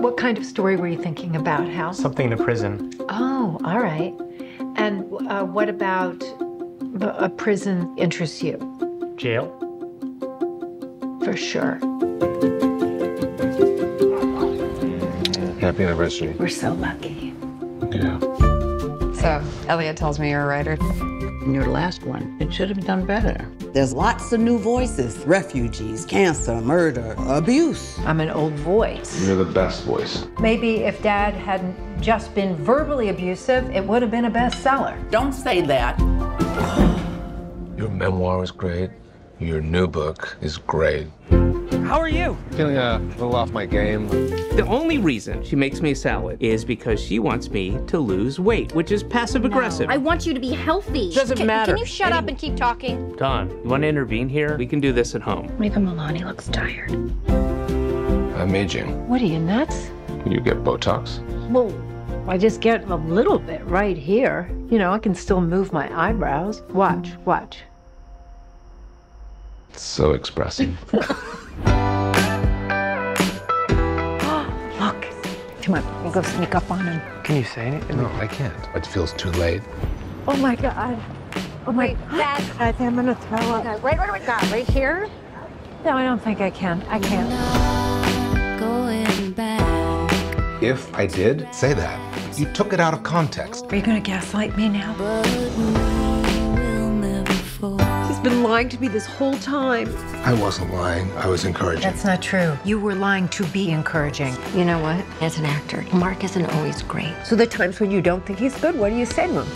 What kind of story were you thinking about, Hal? Something in a prison. Oh, all right. And uh, what about a prison interests you? Jail? For sure. Happy anniversary. We're so lucky. Yeah. So, Elliot tells me you're a writer. Your last one, it should have done better. There's lots of new voices refugees, cancer, murder, abuse. I'm an old voice. You're the best voice. Maybe if Dad hadn't just been verbally abusive, it would have been a bestseller. Don't say that. Your memoir is great. Your new book is great. How are you? Feeling a little off my game. The only reason she makes me a salad is because she wants me to lose weight, which is passive aggressive. I want you to be healthy. Doesn't can, matter. Can you shut Any- up and keep talking? Don, you want to intervene here? We can do this at home. Maybe Milani looks tired. I'm aging. What are you, nuts? Can You get Botox? Well, I just get a little bit right here. You know, I can still move my eyebrows. Watch, watch. It's so expressive. Look. Come on, we'll go sneak up on him. Can you say anything? no, I can't. It feels too late. Oh my God. Oh my Dad. I think I'm gonna throw up. Okay, right, right, right, God, right here. No, I don't think I can. I can't. If I did, say that. You took it out of context. Are you gonna gaslight me now? He's been lying to me this whole time. I wasn't lying. I was encouraging. That's not true. You were lying to be encouraging. You know what? As an actor, Mark isn't always great. So the times when you don't think he's good, what do you say to him?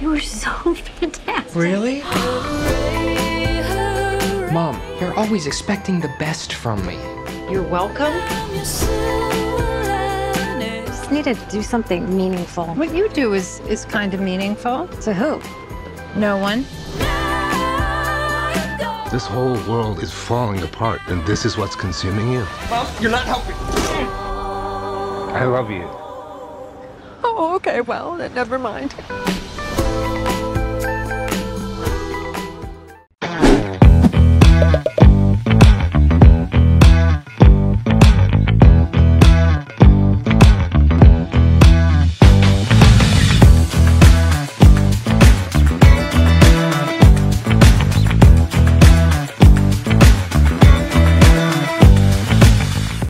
You were so fantastic. Really? Mom, you're always expecting the best from me. You're welcome. Just need to do something meaningful. What you do is, is kind of meaningful. To who? No one. This whole world is falling apart, and this is what's consuming you. Mom, you're not helping. I love you. Oh, okay, well, then never mind.